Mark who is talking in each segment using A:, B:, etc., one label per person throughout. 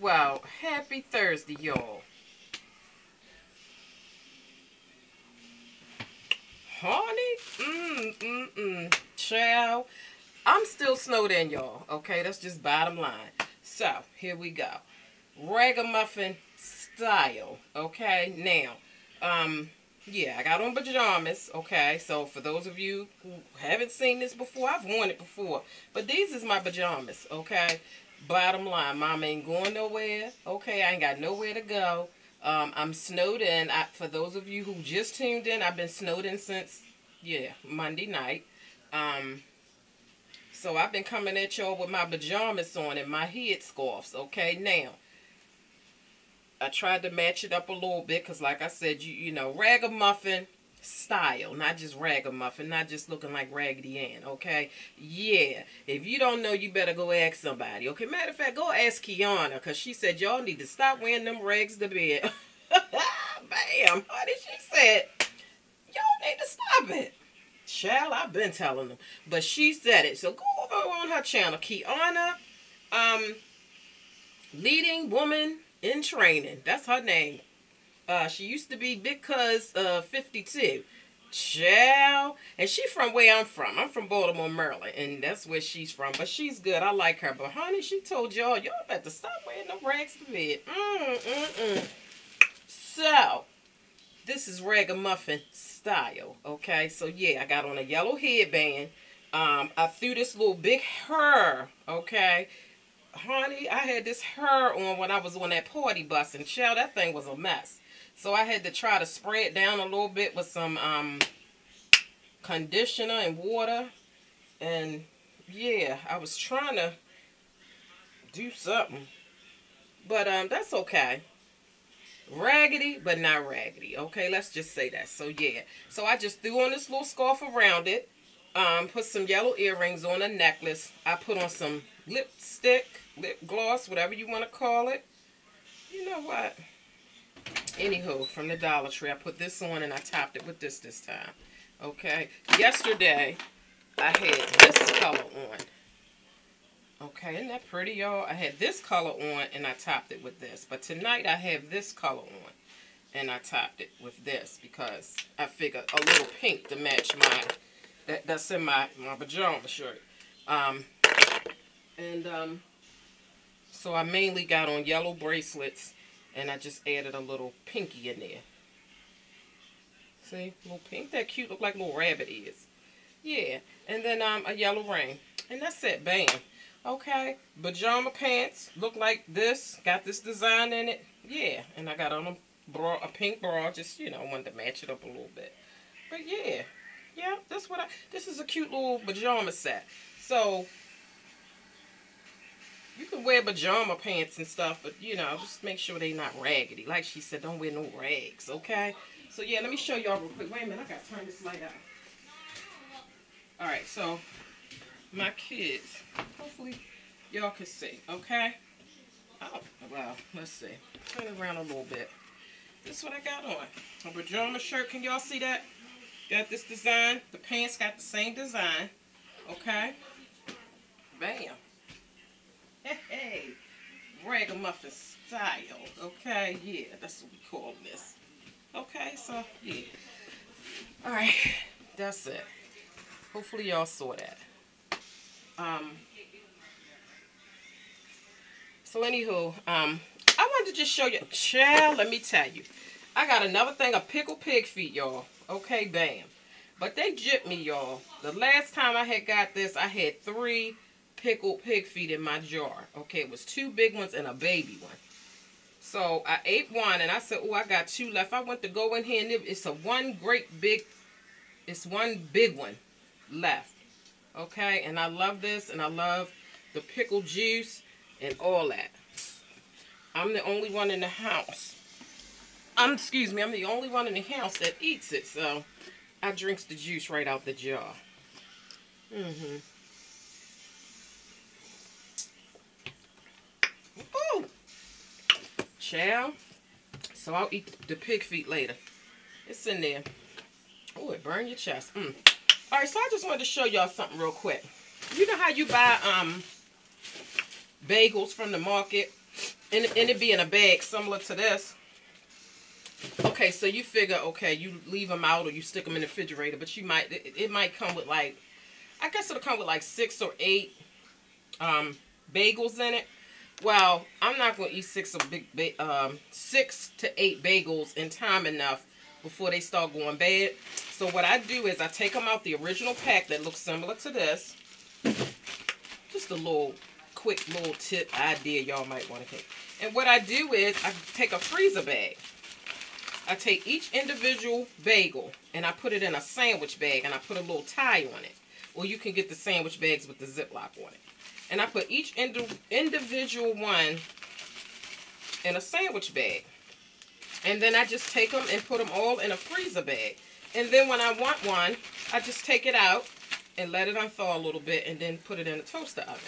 A: Well, happy Thursday, y'all. Honey, mm, mm, mm. Child, I'm still snowed in, y'all. Okay, that's just bottom line. So, here we go. Ragamuffin style. Okay, now, um, yeah, I got on pajamas. Okay, so for those of you who haven't seen this before, I've worn it before. But these is my pajamas. Okay, bottom line, mom ain't going nowhere. Okay, I ain't got nowhere to go. Um, I'm snowed in. I, for those of you who just tuned in, I've been snowed in since, yeah, Monday night. Um, so I've been coming at y'all with my pajamas on and my head scarves. Okay, now, I tried to match it up a little bit because, like I said, you you know, ragamuffin style, not just ragamuffin, not just looking like Raggedy Ann, okay? Yeah, if you don't know, you better go ask somebody, okay? Matter of fact, go ask Kiana, because she said y'all need to stop wearing them rags to bed. Bam, honey, she said, y'all need to stop it. Child, I've been telling them, but she said it. So go over on her channel, Kiana, um, leading woman in training. That's her name. Uh, she used to be Big Cuz uh, 52. Child. And she from where I'm from. I'm from Baltimore, Maryland. And that's where she's from. But she's good. I like her. But honey, she told y'all, y'all better stop wearing no rags to bed. Mm, mm, mm. So, this is ragamuffin style. Okay. So, yeah, I got on a yellow headband. Um, I threw this little big hair. Okay honey, I had this hair on when I was on that party bus, and child, that thing was a mess. So I had to try to spray it down a little bit with some um, conditioner and water. And yeah, I was trying to do something. But um, that's okay. Raggedy, but not raggedy. Okay, let's just say that. So yeah. So I just threw on this little scarf around it. Um, put some yellow earrings on a necklace. I put on some lipstick, lip gloss, whatever you want to call it. You know what? Anywho, from the Dollar Tree, I put this on and I topped it with this this time. Okay. Yesterday, I had this color on. Okay, isn't that pretty, y'all? I had this color on and I topped it with this. But tonight, I have this color on. And I topped it with this because I figured a little pink to match my, that, that's in my, my pajama shirt. Um, and um, so I mainly got on yellow bracelets and I just added a little pinky in there. See, little pink, that cute, look like little rabbit is. Yeah, and then um, a yellow ring. And that's it, bam. Okay, pajama pants, look like this. Got this design in it. Yeah, and I got on a bra, a pink bra, just, you know, wanted to match it up a little bit. But yeah, yeah, that's what I, this is a cute little pajama set. So, you can wear pajama pants and stuff, but you know, just make sure they're not raggedy. Like she said, don't wear no rags, okay? So yeah, let me show y'all real quick. Wait a minute, I gotta turn this light out. Alright, so my kids, hopefully y'all can see, okay? Oh, well, let's see. Turn it around a little bit. This is what I got on. A pajama shirt, can y'all see that? Got this design. The pants got the same design, okay? Bam. Hey, ragamuffin style. Okay, yeah, that's what we call this. Okay, so yeah. All right, that's it. Hopefully y'all saw that. Um. So anywho, um, I wanted to just show you. Child, let me tell you. I got another thing of pickle pig feet, y'all. Okay, bam. But they jipped me, y'all. The last time I had got this, I had three pickled pig feet in my jar. Okay, it was two big ones and a baby one. So I ate one and I said, oh, I got two left. I went to go in here and it's a one great big, it's one big one left. Okay, and I love this and I love the pickle juice and all that. I'm the only one in the house. I'm, excuse me, I'm the only one in the house that eats it. So I drinks the juice right out the jar. Mm-hmm. Chow. So I'll eat the pig feet later. It's in there. Oh, it burned your chest. Mm. All right, so I just wanted to show y'all something real quick. You know how you buy um bagels from the market and, and it be in a bag similar to this. Okay, so you figure, okay, you leave them out or you stick them in the refrigerator, but you might, it, it might come with like, I guess it'll come with like six or eight um, bagels in it. Well, I'm not going to eat six or big, um, six to eight bagels in time enough before they start going bad. So what I do is I take them out the original pack that looks similar to this. Just a little quick little tip idea y'all might want to take. And what I do is I take a freezer bag. I take each individual bagel and I put it in a sandwich bag and I put a little tie on it. Or you can get the sandwich bags with the Ziploc on it. And I put each indi individual one in a sandwich bag. And then I just take them and put them all in a freezer bag. And then when I want one, I just take it out and let it unthaw a little bit and then put it in a toaster oven.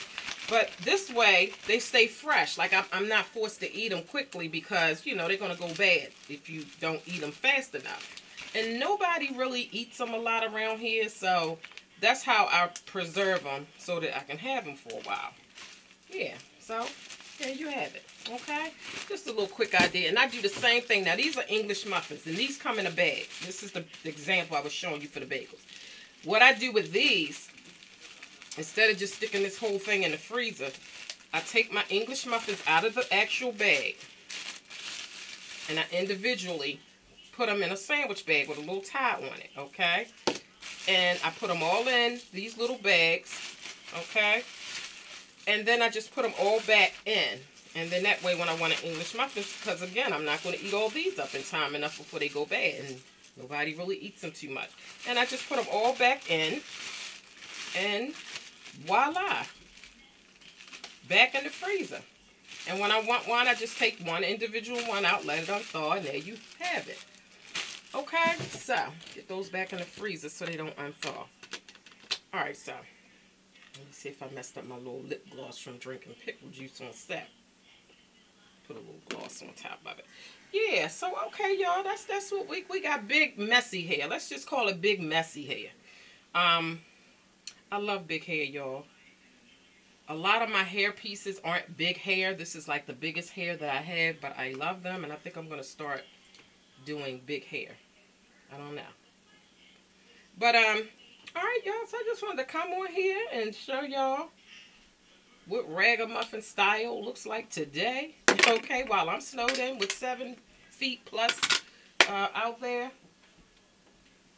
A: But this way, they stay fresh. Like, I'm, I'm not forced to eat them quickly because, you know, they're going to go bad if you don't eat them fast enough. And nobody really eats them a lot around here, so that's how I preserve them so that I can have them for a while. Yeah, so there you have it. Okay, just a little quick idea. And I do the same thing. Now, these are English muffins, and these come in a bag. This is the example I was showing you for the bagels. What I do with these Instead of just sticking this whole thing in the freezer, I take my English muffins out of the actual bag and I individually put them in a sandwich bag with a little tie on it, okay? And I put them all in these little bags, okay? And then I just put them all back in. And then that way when I want to English muffins, because again, I'm not going to eat all these up in time enough before they go bad. And nobody really eats them too much. And I just put them all back in. And voila, back in the freezer. And when I want one, I just take one individual one out, let it unthaw, and there you have it. Okay, so get those back in the freezer so they don't unthaw. All right, so let me see if I messed up my little lip gloss from drinking pickle juice on set. Put a little gloss on top of it. Yeah, so okay, y'all, that's that's what we we got big messy hair. Let's just call it big messy hair. Um, I love big hair, y'all. A lot of my hair pieces aren't big hair. This is like the biggest hair that I have, but I love them, and I think I'm going to start doing big hair. I don't know. But, um, all right, y'all, so I just wanted to come on here and show y'all what ragamuffin style looks like today. Okay, while I'm snowed in with seven feet plus uh, out there.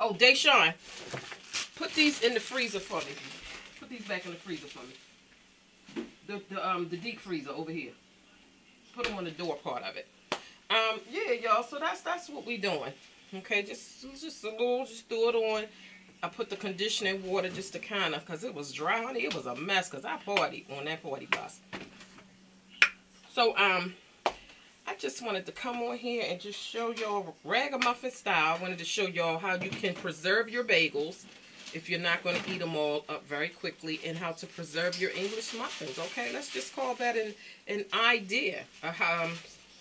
A: Oh, Deshawn, Put these in the freezer for me. Put these back in the freezer for me. The, the, um, the deep freezer over here. Put them on the door part of it. Um, yeah, y'all. So that's that's what we doing. Okay, just just a little, just threw it on. I put the conditioning water just to kind of, because it was dry, honey. It was a mess because I partied on that party bus. So, um, I just wanted to come on here and just show y'all ragamuffin style. I wanted to show y'all how you can preserve your bagels if you're not going to eat them all up very quickly and how to preserve your English muffins. Okay, let's just call that an, an idea. Um,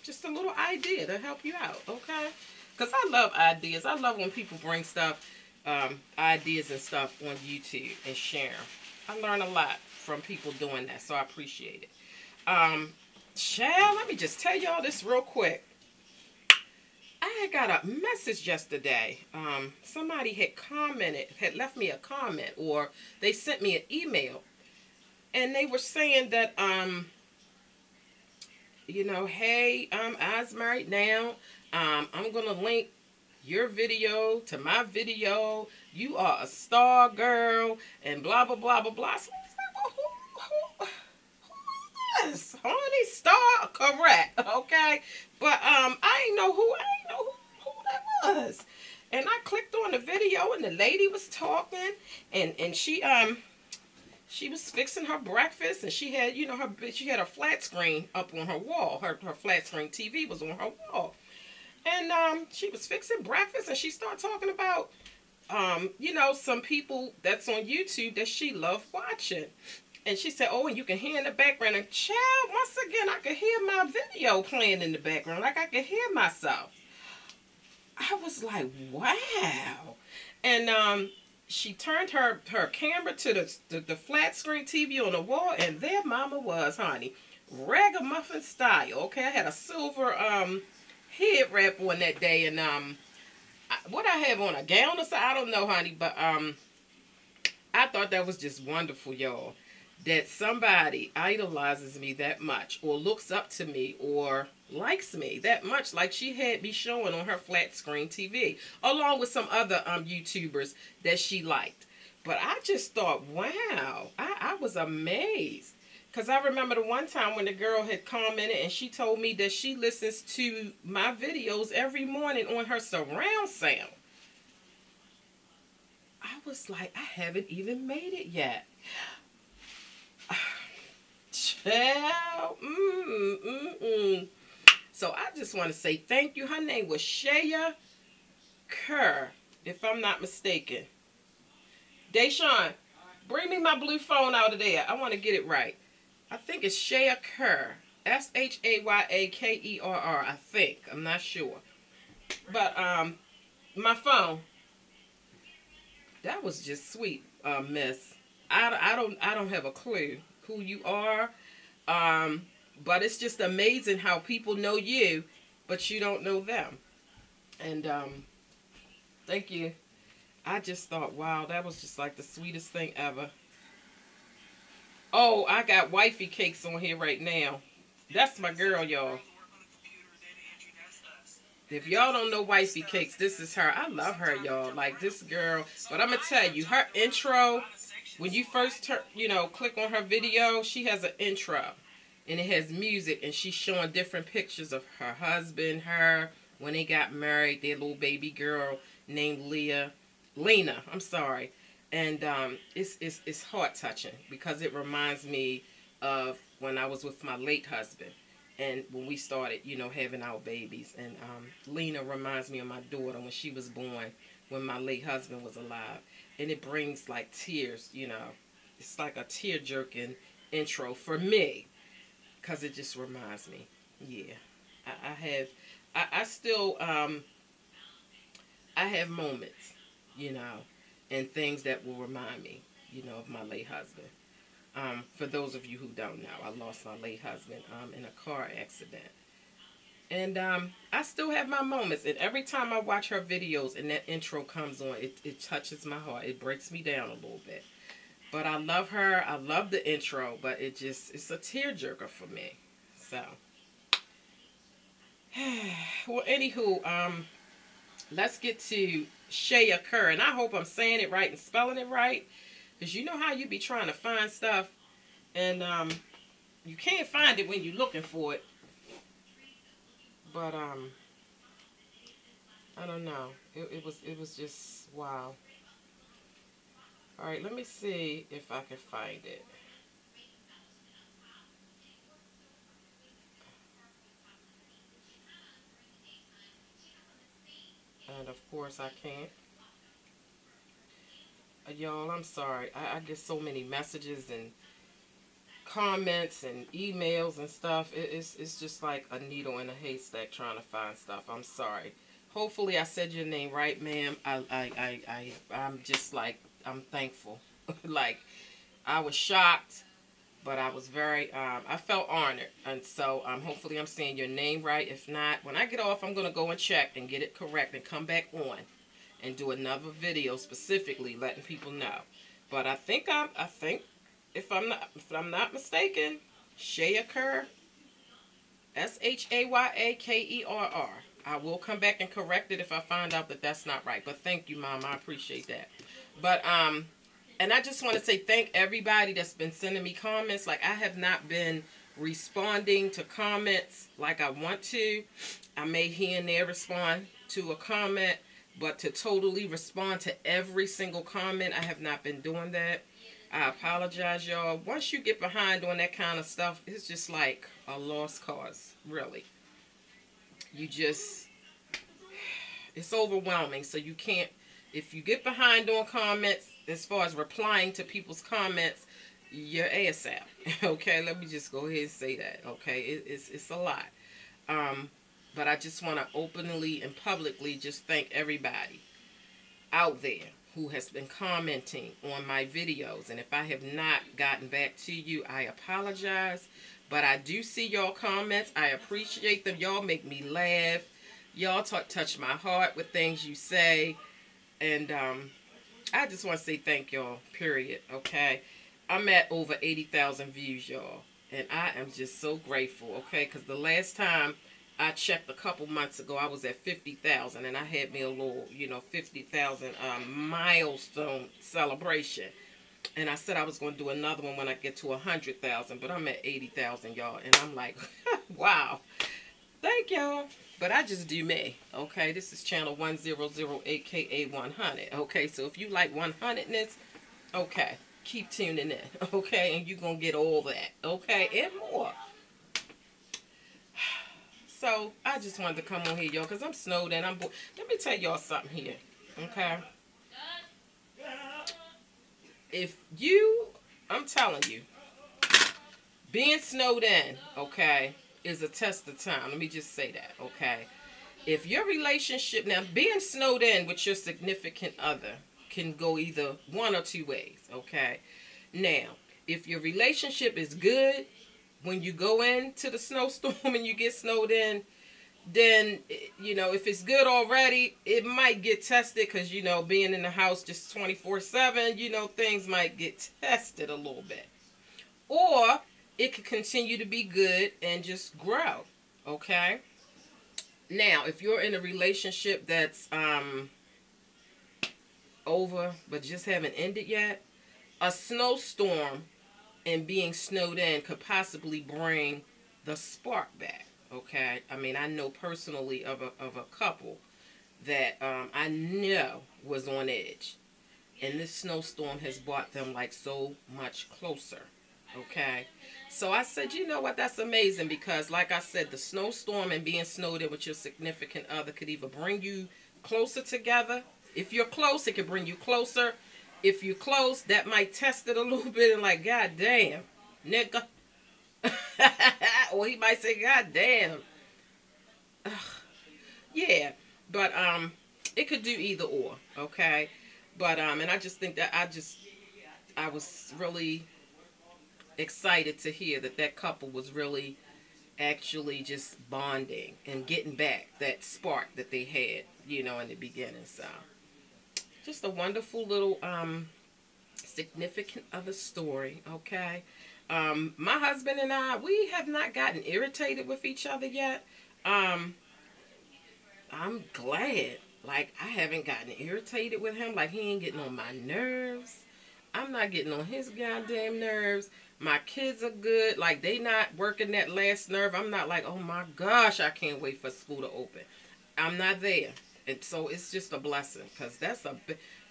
A: just a little idea to help you out. Okay, because I love ideas. I love when people bring stuff, um, ideas and stuff on YouTube and share I learn a lot from people doing that, so I appreciate it. Um, let me just tell y'all this real quick. I got a message yesterday. Um, somebody had commented, had left me a comment, or they sent me an email, and they were saying that, um, you know, hey, I's married now. Um, I'm gonna link your video to my video. You are a star girl, and blah blah blah blah blah. So who is this? Honey Star, correct? Okay, but um, I ain't know who. I ain't know who, who that was. And I clicked on the video, and the lady was talking, and and she um she was fixing her breakfast, and she had you know her she had a flat screen up on her wall. Her her flat screen TV was on her wall, and um she was fixing breakfast, and she started talking about um you know some people that's on YouTube that she loved watching. And she said, oh, and you can hear in the background. And child, once again, I could hear my video playing in the background. Like I could hear myself. I was like, wow. And um, she turned her, her camera to the, the, the flat screen TV on the wall. And there mama was, honey, ragamuffin style. Okay, I had a silver um head wrap on that day, and um, what I have on a gown or something, I don't know, honey, but um, I thought that was just wonderful, y'all. That somebody idolizes me that much, or looks up to me, or likes me that much, like she had me showing on her flat screen TV, along with some other um YouTubers that she liked. But I just thought, wow, I, I was amazed. Because I remember the one time when the girl had commented and she told me that she listens to my videos every morning on her surround sound. I was like, I haven't even made it yet. Child. Mm, mm, mm. So I just want to say thank you. Her name was Shaya Kerr, if I'm not mistaken. Deshaun, bring me my blue phone out of there. I want to get it right. I think it's Shaya Kerr. S-H-A-Y-A-K-E-R-R, I think. I'm not sure. But um, my phone, that was just sweet, uh, miss. I, I, don't, I don't have a clue who you are. Um, but it's just amazing how people know you, but you don't know them. And um, thank you. I just thought, wow, that was just like the sweetest thing ever. Oh, I got wifey cakes on here right now. That's my girl, y'all. If y'all don't know wifey cakes, this is her. I love her, y'all. Like this girl. But I'm gonna tell you, her intro, when you first turn, you know, click on her video, she has an intro, and it has music, and she's showing different pictures of her husband, her when they got married, their little baby girl named Leah, Lena. I'm sorry and um, it's, it's, it's heart touching because it reminds me of when I was with my late husband and when we started, you know, having our babies. And um, Lena reminds me of my daughter when she was born, when my late husband was alive. And it brings like tears, you know. It's like a tear jerking intro for me because it just reminds me. Yeah, I, I have, I, I still, um, I have moments, you know and things that will remind me, you know, of my late husband. Um, for those of you who don't know, I lost my late husband um, in a car accident. And um, I still have my moments. And every time I watch her videos and that intro comes on, it, it touches my heart. It breaks me down a little bit. But I love her. I love the intro. But it just, it's a tearjerker for me. So. well, anywho, um, let's get to Shaya Kerr. And I hope I'm saying it right and spelling it right. Because you know how you be trying to find stuff. And um, you can't find it when you're looking for it. But um, I don't know. It, it was it was just wow. All right, let me see if I can find it. and of course I can't. Uh, Y'all, I'm sorry. I, I, get so many messages and comments and emails and stuff. It, it's, it's just like a needle in a haystack trying to find stuff. I'm sorry. Hopefully I said your name right, ma'am. I, I, I, I, I'm just like, I'm thankful. like, I was shocked but I was very, um, I felt honored. And so um, hopefully I'm saying your name right. If not, when I get off, I'm going to go and check and get it correct and come back on and do another video specifically letting people know. But I think I'm, I think if I'm not, if I'm not mistaken, Shaya Kerr, S-H-A-Y-A-K-E-R-R. I will come back and correct it if I find out that that's not right. But thank you, Mom. I appreciate that. But, um, and I just want to say thank everybody that's been sending me comments. Like I have not been responding to comments like I want to. I may here and there respond to a comment, but to totally respond to every single comment, I have not been doing that. I apologize, y'all. Once you get behind on that kind of stuff, it's just like a lost cause, really. You just, it's overwhelming. So you can't, if you get behind on comments, as far as replying to people's comments, your ass out. Okay, let me just go ahead and say that. Okay, it, it's it's a lot. Um, but I just want to openly and publicly just thank everybody out there who has been commenting on my videos. And if I have not gotten back to you, I apologize. But I do see y'all comments. I appreciate them. Y'all make me laugh. Y'all touch my heart with things you say. And um, I just want to say thank y'all, period. Okay. I'm at over 80,000 views, y'all. And I am just so grateful, okay? Because the last time I checked a couple months ago, I was at 50,000. And I had me a little, you know, 50,000 um, milestone celebration. And I said I was going to do another one when I get to 100,000. But I'm at 80,000, y'all. And I'm like, wow. Thank y'all. But I just do me. Okay, this is channel 1008KA 100. Okay, so if you like 100ness, okay, keep tuning in. Okay, and you're going to get all that. Okay, and more. So I just wanted to come on here, y'all, because I'm snowed in. I'm bored. Let me tell y'all something here. Okay if you, I'm telling you, being snowed in, okay, is a test of time. Let me just say that, okay? If your relationship, now being snowed in with your significant other can go either one or two ways, okay? Now, if your relationship is good, when you go into the snowstorm and you get snowed in, then you know if it's good already it might get tested because you know being in the house just 24 7 you know things might get tested a little bit or it could continue to be good and just grow okay now if you're in a relationship that's um over but just haven't ended yet a snowstorm and being snowed in could possibly bring the spark back Okay, I mean, I know personally of a of a couple that um, I know was on edge, and this snowstorm has brought them like so much closer. Okay, so I said, you know what? That's amazing because, like I said, the snowstorm and being snowed in with your significant other could either bring you closer together. If you're close, it could bring you closer. If you're close, that might test it a little bit and like, God damn, nigga, or he might say, God damn. Ugh. Yeah, but um, it could do either or, okay? But um, and I just think that I just, I was really excited to hear that that couple was really actually just bonding and getting back that spark that they had, you know, in the beginning. So, just a wonderful little um, significant other story, okay? Um, my husband and I, we have not gotten irritated with each other yet. Um, I'm glad. Like, I haven't gotten irritated with him. Like, he ain't getting on my nerves. I'm not getting on his goddamn nerves. My kids are good. Like, they not working that last nerve. I'm not like, oh my gosh, I can't wait for school to open. I'm not there. And so it's just a blessing. Because that's a...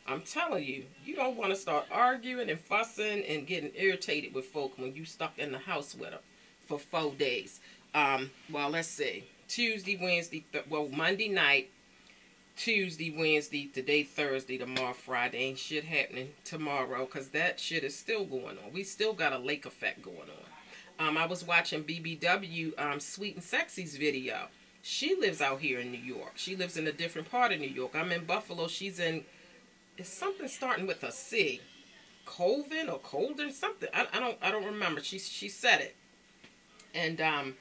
A: I'm telling you, you don't want to start arguing and fussing and getting irritated with folk when you stuck in the house with them for four days. Um, well, let's see. Tuesday, Wednesday, well, Monday night, Tuesday, Wednesday, today, Thursday, tomorrow, Friday. Ain't shit happening tomorrow because that shit is still going on. We still got a lake effect going on. Um, I was watching BBW um, Sweet and Sexy's video. She lives out here in New York. She lives in a different part of New York. I'm in Buffalo. She's in it's something starting with a C. Colvin or Colden, something. I, I don't I don't remember. She she said it. And um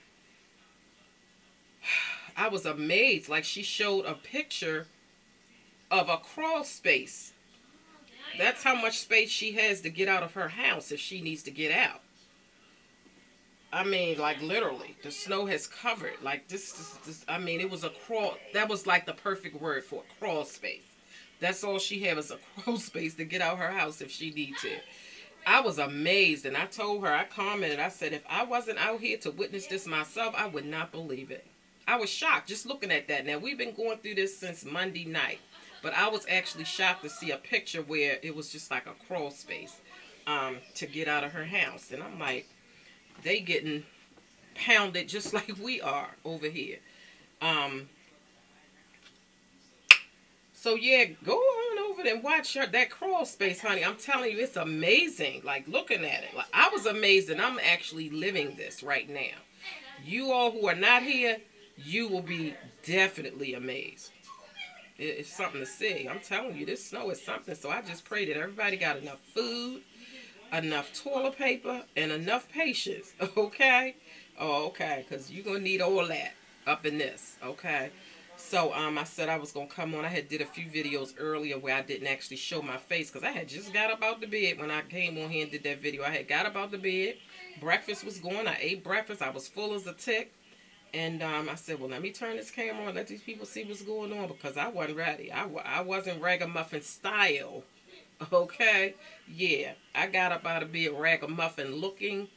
A: I was amazed. Like she showed a picture of a crawl space. That's how much space she has to get out of her house if she needs to get out. I mean, like literally, the snow has covered. Like this, this, this I mean, it was a crawl. That was like the perfect word for crawl space. That's all she had was a crawl space to get out her house if she needs to. I was amazed and I told her, I commented, I said, if I wasn't out here to witness this myself, I would not believe it. I was shocked just looking at that. Now, we've been going through this since Monday night, but I was actually shocked to see a picture where it was just like a crawl space um, to get out of her house. And I'm like, they getting pounded just like we are over here. Um, so yeah, go on over there and watch her, that crawl space, honey. I'm telling you, it's amazing. Like looking at it, like I was amazed, and I'm actually living this right now. You all who are not here, you will be definitely amazed. It's something to see. I'm telling you, this snow is something. So I just pray that everybody got enough food. enough toilet paper, and enough patience. Okay? Oh, okay. Because you're going to need all that up in this. Okay? So um, I said I was going to come on. I had did a few videos earlier where I didn't actually show my face because I had just got up out the bed when I came on here and did that video. I had got up out the bed. Breakfast was going. I ate breakfast. I was full as a tick. And um, I said, well, let me turn this camera on, let these people see what's going on because I wasn't ready. I, I wasn't ragamuffin style. Okay? Yeah, I got up out of bed ragamuffin looking,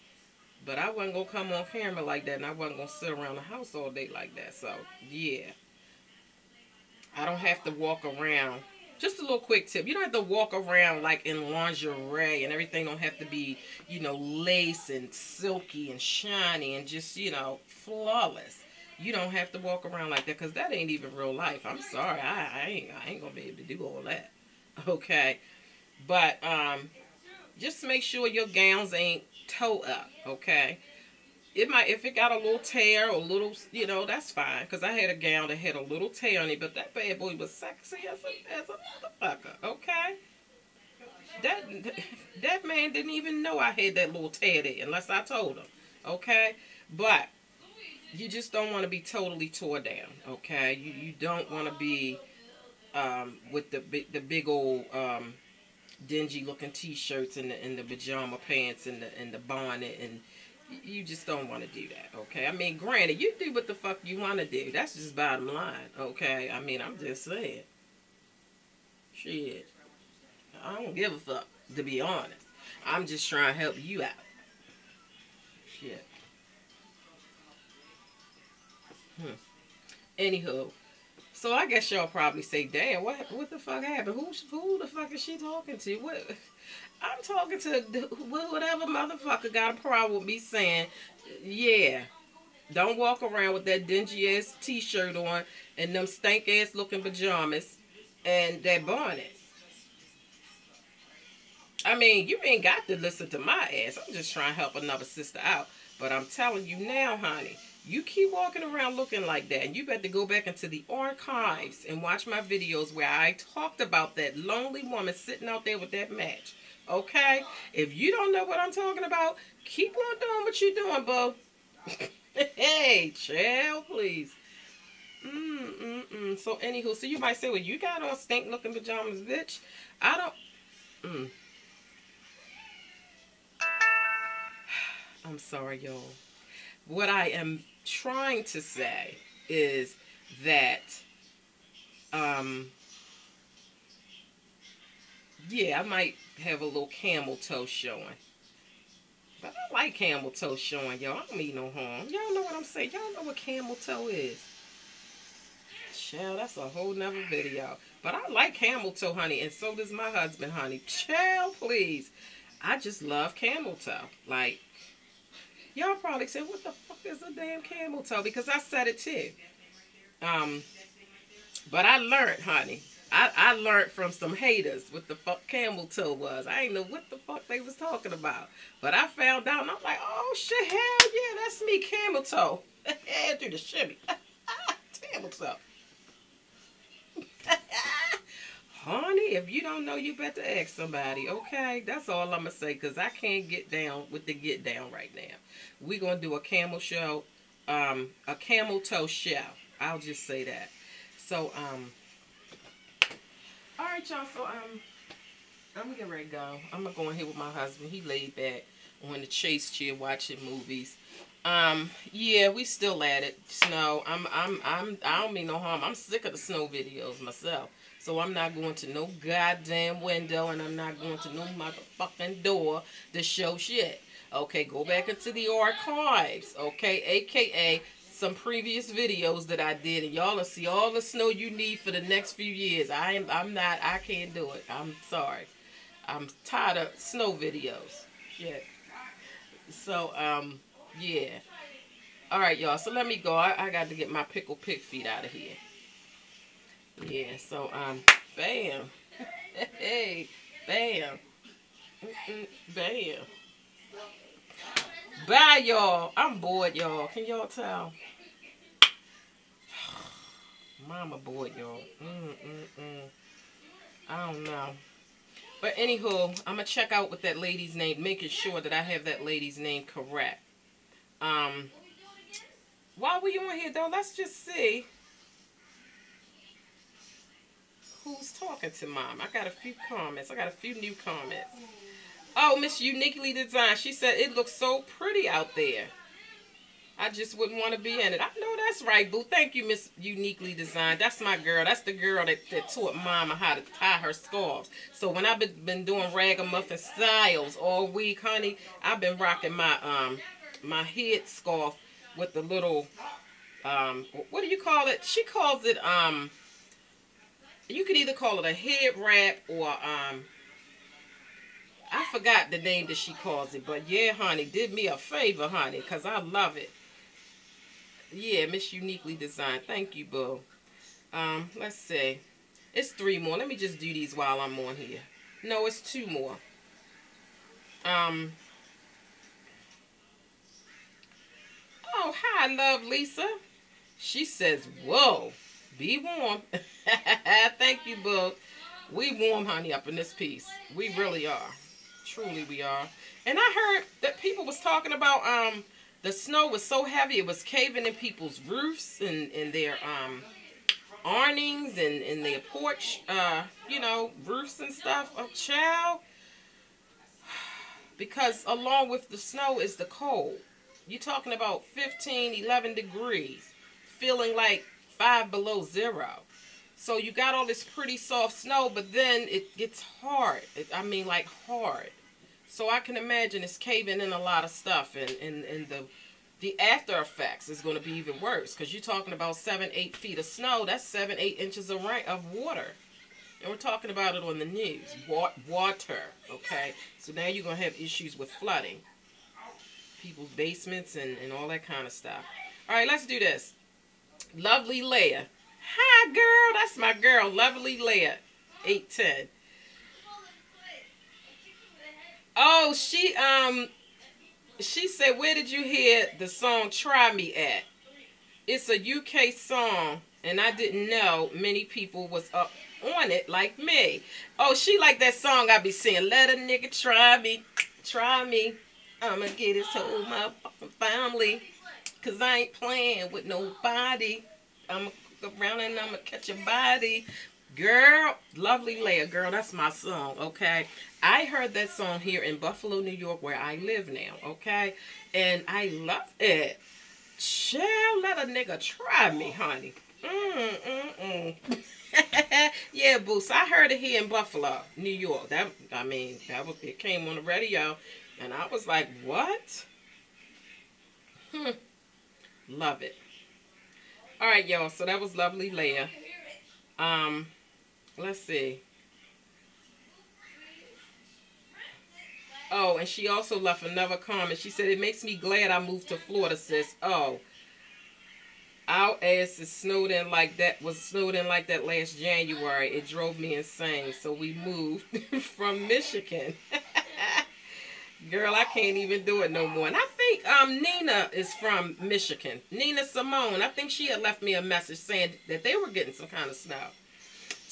A: but I wasn't going to come on camera like that and I wasn't going to sit around the house all day like that. So, yeah. I don't have to walk around just a little quick tip. You don't have to walk around like in lingerie and everything don't have to be, you know, lace and silky and shiny and just, you know, flawless. You don't have to walk around like that because that ain't even real life. I'm sorry. I, I ain't I ain't gonna be able to do all that. Okay. But um just make sure your gowns ain't toe up, okay? It might if it got a little tear or a little you know that's fine. Because i had a gown that had a little tear on it but that bad boy was sexy as a, as a motherfucker okay? That that man didn't even know i had that little tear there unless i told him okay? But you just don't want to be totally tore down okay? You, you don't want to be um, with the big the big old um, dingy looking t-shirts and the, and the pajama pants and the and the bonnet and you just don't want to do that, okay? I mean, granted, you do what the fuck you want to do. That's just bottom line, okay? I mean, I'm just saying. Shit. I don't give a fuck, to be honest. I'm just trying to help you out. Shit. Hmm. Anywho, so I guess y'all probably say, damn, what what the fuck happened? Who, who the fuck is she talking to? What? I'm talking to whatever motherfucker got a problem with me saying, yeah, don't walk around with that dingy ass t-shirt on and them stank ass looking pajamas and that bonnet. I mean, you ain't got to listen to my ass. I'm just trying to help another sister out. But I'm telling you now, honey, you keep walking around looking like that, and you better go back into the archives and watch my videos where I talked about that lonely woman sitting out there with that match. Okay? If you don't know what I'm talking about, keep on doing what you're doing, boo. hey, chill, please. Mm, mm, mm. So, anywho, so you might say, well, you got on stink looking pajamas, bitch. I don't. Mm. I'm sorry, y'all. What I am trying to say is that um, yeah, I might have a little camel toe showing. But I like camel toe showing, y'all. I don't mean no harm. Y'all know what I'm saying. Y'all know what camel toe is. Child, that's a whole nother video. But I like camel toe, honey, and so does my husband, honey. Child, please. I just love camel toe. Like, y'all probably say, what the fuck is a damn camel toe? Because I said it too. Um, but I learned, honey. I, I learned from some haters what the fuck camel toe was. I ain't know what the fuck they was talking about. But I found out and I'm like, oh shit, hell yeah, that's me, camel toe. do the shimmy. camel toe. Honey, if you don't know, you better ask somebody, okay? That's all I'm going to say because I can't get down with the get down right now. We're going to do a camel show, um, a camel toe show. I'll just say that. So, um, all right, y'all. So um, I'm gonna get ready to go. I'm gonna go in here with my husband. He laid back on the chase chair watching movies. Um, yeah, we still at it. Snow. I'm, I'm, I'm. I don't mean no harm. I'm sick of the snow videos myself. So I'm not going to no goddamn window, and I'm not going to no motherfucking door to show shit. Okay, go back into the archives. Okay, aka some previous videos that I did, and y'all will see all the snow you need for the next few years. I am, I'm not, I can't do it. I'm sorry. I'm tired of snow videos. Shit. So, um, yeah. All right, y'all. So let me go. I, I got to get my pickle pig feet out of here. Yeah. So, um, bam. hey, bam. Bam. Bye, y'all. I'm bored, y'all. Can y'all tell? Mama boy, y'all. Mm, mm, mm. I don't know. But anywho, I'm gonna check out with that lady's name, making sure that I have that lady's name correct. Um, while we on here though, let's just see who's talking to mom. I got a few comments. I got a few new comments. Oh, Miss Uniquely Designed. She said it looks so pretty out there. I just wouldn't want to be in it. I know that's right, boo. Thank you, Miss Uniquely Designed. That's my girl. That's the girl that, that taught Mama how to tie her scarves. So when I've been, been doing ragamuffin styles all week, honey, I've been rocking my um my head scarf with the little um what do you call it? She calls it um you could either call it a head wrap or um I forgot the name that she calls it, but yeah, honey, did me a favor, honey, because I love it. Yeah, Miss Uniquely Designed. Thank you, boo. Um, let's see. It's three more. Let me just do these while I'm on here. No, it's two more. Um. Oh, hi, love Lisa. She says, whoa, be warm. Thank you, boo. We warm, honey, up in this piece. We really are. Truly we are. And I heard that people was talking about um the snow was so heavy it was caving in people's roofs and, and their um awnings and, and their porch uh you know roofs and stuff. Oh child because along with the snow is the cold. You're talking about 15, 11 degrees, feeling like five below zero. So you got all this pretty soft snow, but then it gets hard. It, I mean, like hard. So I can imagine it's caving in a lot of stuff, and, and, and the the after effects is going to be even worse because you're talking about seven, eight feet of snow. That's seven, eight inches of rain of water, and we're talking about it on the news. Water, okay. So now you're going to have issues with flooding, people's basements, and and all that kind of stuff. All right, let's do this. Lovely Leia. Hi, girl. That's my girl, Lovely Leia. 810. Oh, she um she said, "Where did you hear the song Try Me at?" It's a UK song, and I didn't know many people was up on it like me. Oh, she like that song I be singing. Let a nigga try me, try me. I'ma get his whole motherfucking family. Cause I ain't playing with nobody. I'ma around and I'ma catch a body. Girl, lovely Leia, girl, that's my song, okay? I heard that song here in Buffalo, New York, where I live now, okay? And I love it. Chill, let a nigga try me, honey. Mm, mm, mm. yeah, Boost, I heard it here in Buffalo, New York. That, I mean, that was, it came on the radio, and I was like, what? Hmm. Love it. All right, y'all. So that was lovely, Leia. Um, let's see. Oh, and she also left another comment. She said, it makes me glad I moved to Florida, sis. Oh, our ass is snowed in like that, was snowed in like that last January. It drove me insane. So we moved from Michigan. Girl, I can't even do it no more. And I think um Nina is from Michigan. Nina Simone. I think she had left me a message saying that they were getting some kind of snow.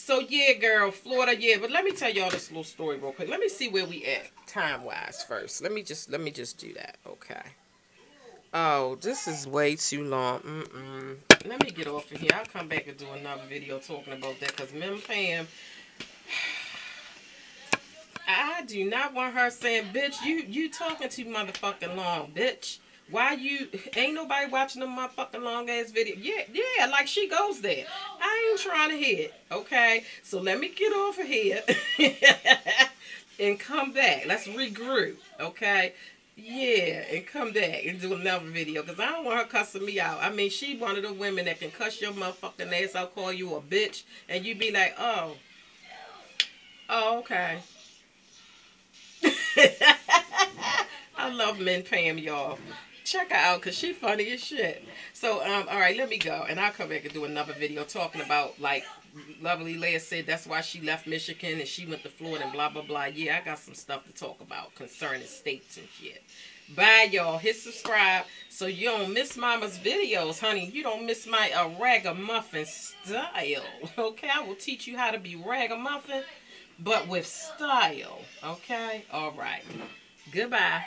A: So yeah, girl, Florida, yeah. But let me tell y'all this little story real quick. Let me see where we at time wise first. Let me just let me just do that. Okay. Oh, this is way too long. Mm-mm. Let me get off of here. I'll come back and do another video talking about that because Mem Pam I do not want her saying, bitch, you you talking too motherfucking long, bitch. Why you ain't nobody watching the motherfucking long ass video? Yeah, yeah, like she goes there. I ain't trying to hit. Okay, so let me get off of here and come back. Let's regroup. Okay. Yeah, and come back and do another video because I don't want her cussing me out. I mean, she one of the women that can cuss your motherfucking ass out, call you a bitch, and you be like, oh, oh, okay. I love men Pam, y'all. Check her out because she funny as shit. So, um, all right, let me go. And I'll come back and do another video talking about, like, Lovely Leia said that's why she left Michigan and she went to Florida and blah, blah, blah. Yeah, I got some stuff to talk about concerning states and shit. Bye, y'all. Hit subscribe so you don't miss Mama's videos, honey. You don't miss my uh, ragamuffin style. Okay, I will teach you how to be ragamuffin but with style. Okay? All right. Goodbye.